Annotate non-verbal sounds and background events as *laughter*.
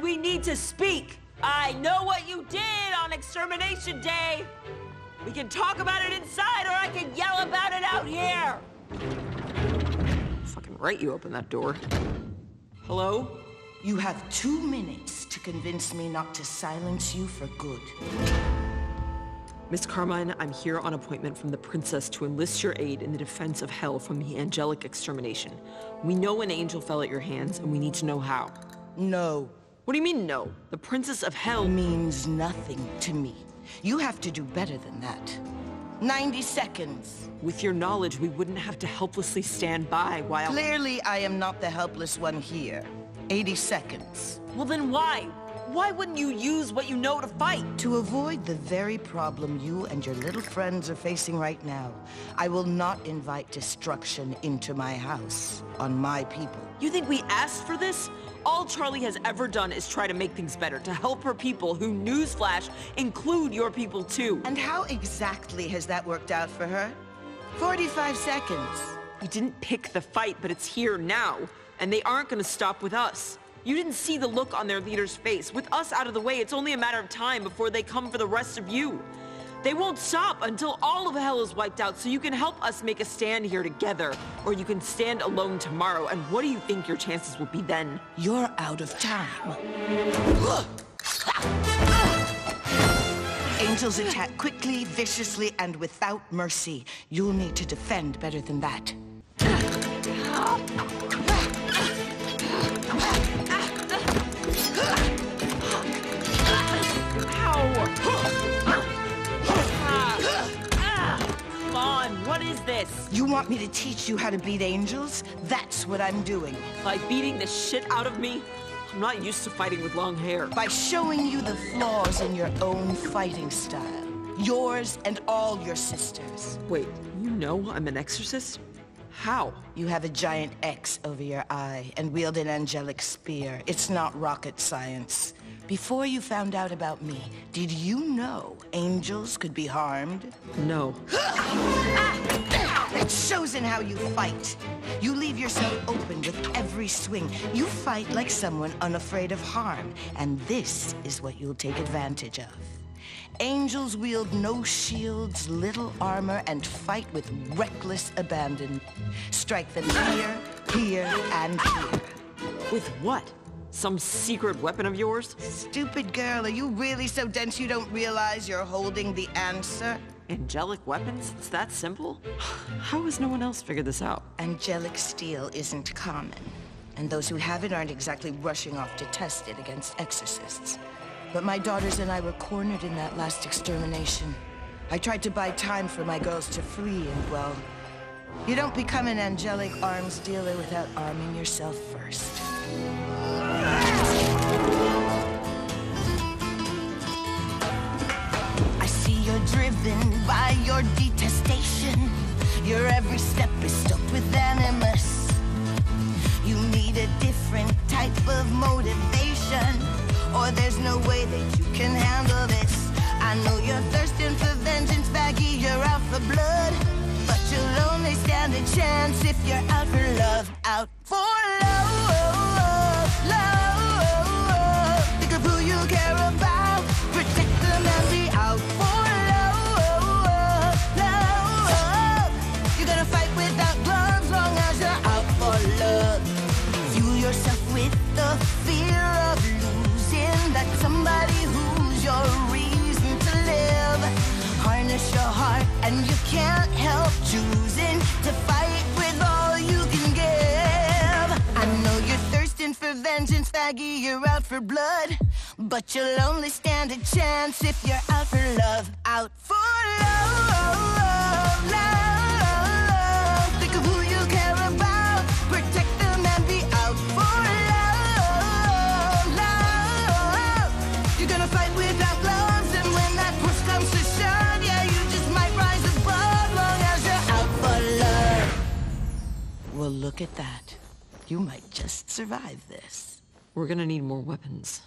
and we need to speak. I know what you did on Extermination Day. We can talk about it inside, or I can yell about it out here. Fucking right, you open that door. Hello? You have two minutes to convince me not to silence you for good. Miss Carmine, I'm here on appointment from the princess to enlist your aid in the defense of Hell from the angelic extermination. We know an angel fell at your hands, and we need to know how. No. What do you mean, no? The princess of Hell means nothing to me. You have to do better than that. 90 seconds. With your knowledge, we wouldn't have to helplessly stand by while... Clearly, I am not the helpless one here. 80 seconds. Well, then why? Why wouldn't you use what you know to fight? To avoid the very problem you and your little friends are facing right now, I will not invite destruction into my house, on my people. You think we asked for this? All Charlie has ever done is try to make things better, to help her people, who, newsflash, include your people too. And how exactly has that worked out for her? 45 seconds. We didn't pick the fight, but it's here now, and they aren't gonna stop with us. You didn't see the look on their leader's face. With us out of the way, it's only a matter of time before they come for the rest of you. They won't stop until all of hell is wiped out, so you can help us make a stand here together. Or you can stand alone tomorrow, and what do you think your chances will be then? You're out of time. *laughs* Angels attack quickly, viciously, and without mercy. You'll need to defend better than that. *laughs* want me to teach you how to beat angels? That's what I'm doing. By beating the shit out of me? I'm not used to fighting with long hair. By showing you the flaws in your own fighting style. Yours and all your sisters. Wait, you know I'm an exorcist? How? You have a giant X over your eye and wield an angelic spear. It's not rocket science. Before you found out about me, did you know angels could be harmed? No. *gasps* *laughs* That shows in how you fight. You leave yourself open with every swing. You fight like someone unafraid of harm. And this is what you'll take advantage of. Angels wield no shields, little armor, and fight with reckless abandon. Strike them here, here, and here. With what? Some secret weapon of yours? Stupid girl, are you really so dense you don't realize you're holding the answer? Angelic weapons? It's that simple? *sighs* How has no one else figured this out? Angelic steel isn't common. And those who have it aren't exactly rushing off to test it against exorcists. But my daughters and I were cornered in that last extermination. I tried to buy time for my girls to flee, and well, you don't become an angelic arms dealer without arming yourself first. Driven by your detestation. Your every step is stoked with animus. You need a different type of motivation, or there's no way that you can handle this. I know you're thirsting for vengeance, Vaggie, you're out for blood. But you'll only stand a chance if you're out for love, out for love, vengeance, Vaggie, you're out for blood. But you'll only stand a chance if you're out for love. Out for love, love. Think of who you care about. Protect them and be out for love, love. You're gonna fight without gloves, and when that push comes to shove, yeah, you just might rise above long as you're out for love. Well, look at that. You might just survive this. We're gonna need more weapons.